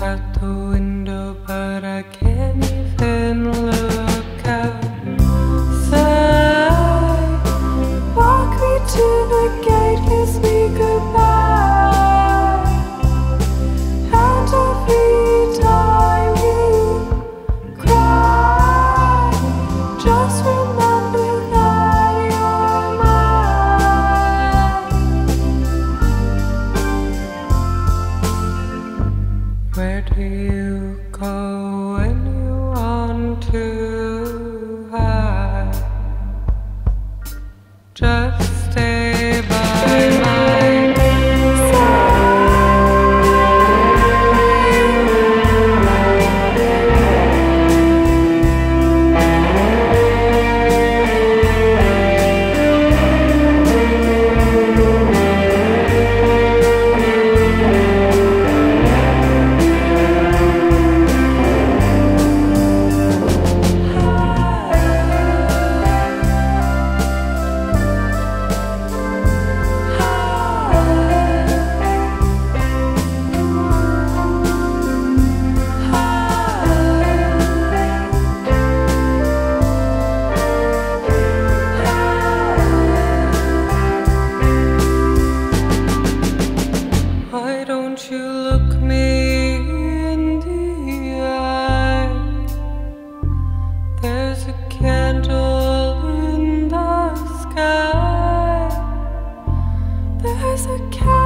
Out the window, but I can't even look outside. Walk me to the gate. Where do you go when you want to hide? Just Don't you look me in the eye? There's a candle in the sky. There's a candle.